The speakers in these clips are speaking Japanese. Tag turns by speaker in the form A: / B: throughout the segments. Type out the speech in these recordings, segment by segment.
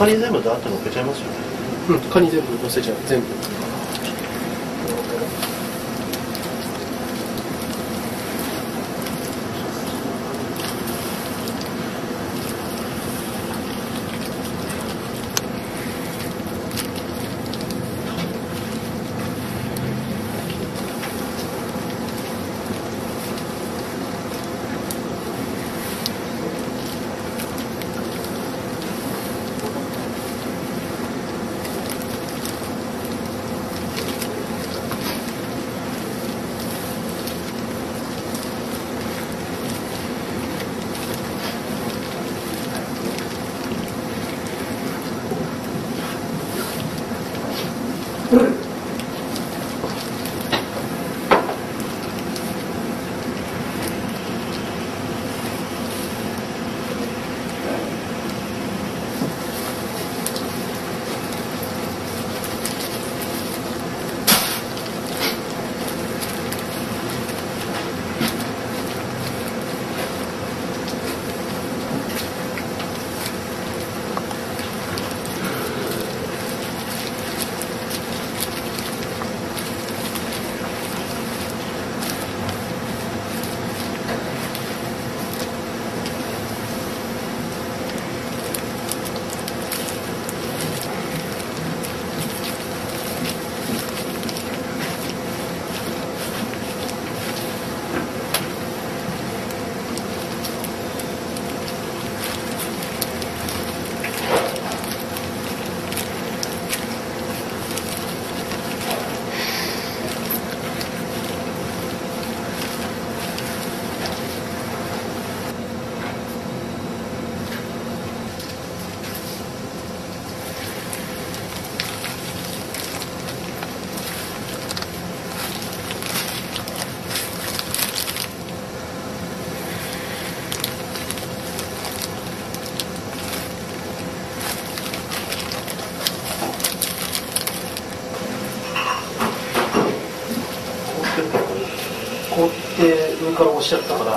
A: カニ全部ダーッと乗っけちゃいますよね。
B: うんカニ全部乗せちゃう。全部。定上からおっしゃったから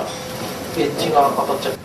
B: エッジが当たっちゃう